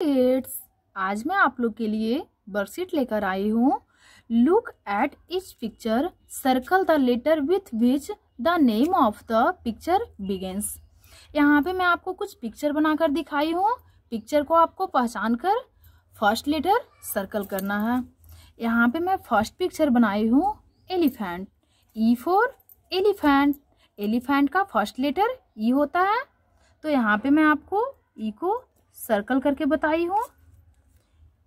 Kids आज मैं आप लोग के लिए वर्कशीट लेकर आई हूँ। Look at each picture circle the letter with which the name of the picture begins यहाँ पे मैं आपको कुछ पिक्चर बनाकर दिखाई हूँ। पिक्चर को आपको पहचान कर फ़र्स्ट लेटर सर्कल करना है। यहाँ पे मैं फ़र्स्ट पिक्चर बनाई हूँ elephant E for elephant elephant का फ़र्स्ट लेटर ई होता है। तो यहाँ पे मैं आपको ई को सर्कल करके बताई हूँ।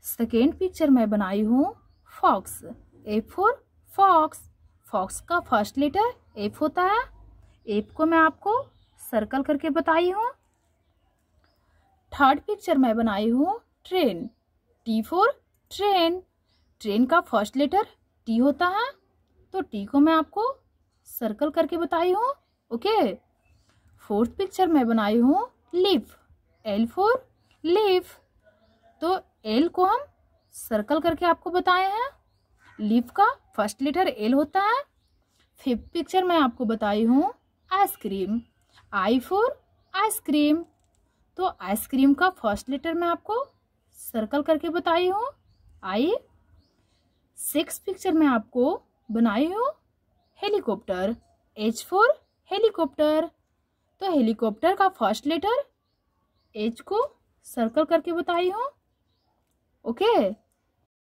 सेकेंड पिक्चर मैं बनाई हूँ fox F for fox fox का फ़र्स्ट लेटर एफ़ होता है। एफ़ को मैं आपको सर्कल करके बताई हूँ। थर्ड पिक्चर मैं बनाई हूँ train T for train train का फ़र्स्ट लेटर टी होता है। तो टी को मैं आपको सर्कल करके बताई हूँ ओके फोर्थ पिक्चर मैं बनाई हूँ लिफ एल फोर लिफ। तो एल को हम सर्कल करके आपको बताए हैं। लिफ का फ़र्स्ट लेटर एल होता है। फिफ्थ पिक्चर मैं आपको बताई हूँ ice cream I for ice cream तो आइसक्रीम का फ़र्स्ट लेटर मैं आपको सर्कल करके बताई हूँ। आई सिक्स पिक्चर में आपको बनाई हूँ हेलीकॉप्टर एच फोर हेलीकॉप्टर तो हेलीकॉप्टर का फ़र्स्ट लेटर एच को सर्कल करके बताई हूँ? ओके?